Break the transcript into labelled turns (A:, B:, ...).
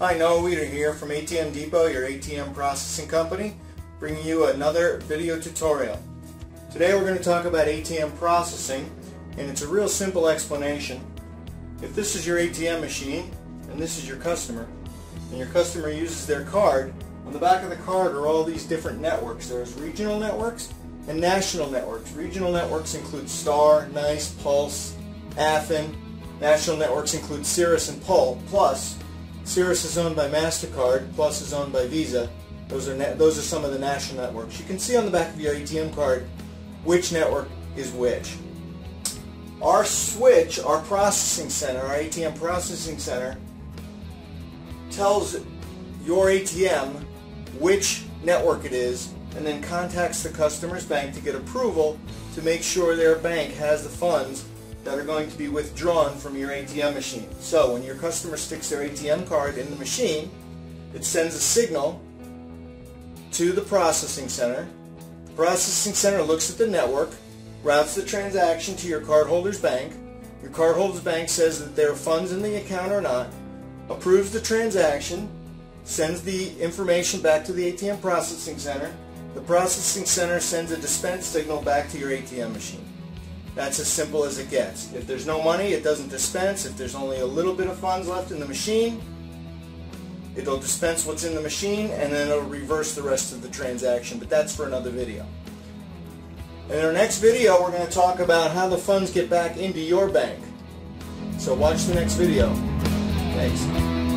A: Hi, Noah Wieder here from ATM Depot, your ATM processing company, bringing you another video tutorial. Today we're going to talk about ATM processing, and it's a real simple explanation. If this is your ATM machine, and this is your customer, and your customer uses their card, on the back of the card are all these different networks. There's regional networks and national networks. Regional networks include Star, NYCE, Pulse, AFN. National networks include Cirrus and Plus. Cirrus is owned by MasterCard, Plus is owned by Visa. Those are, those are some of the national networks. You can see on the back of your ATM card which network is which. Our switch, our processing center, our ATM processing center, tells your ATM which network it is and then contacts the customer's bank to get approval to make sure their bank has the funds that are going to be withdrawn from your ATM machine. So when your customer sticks their ATM card in the machine, it sends a signal to the processing center. The processing center looks at the network, routes the transaction to your cardholder's bank. Your cardholder's bank says that there are funds in the account or not, approves the transaction, sends the information back to the ATM processing center. The processing center sends a dispense signal back to your ATM machine. That's as simple as it gets. If there's no money, it doesn't dispense. If there's only a little bit of funds left in the machine, it'll dispense what's in the machine and then it'll reverse the rest of the transaction. But that's for another video. In our next video, we're going to talk about how the funds get back into your bank. So watch the next video. Thanks.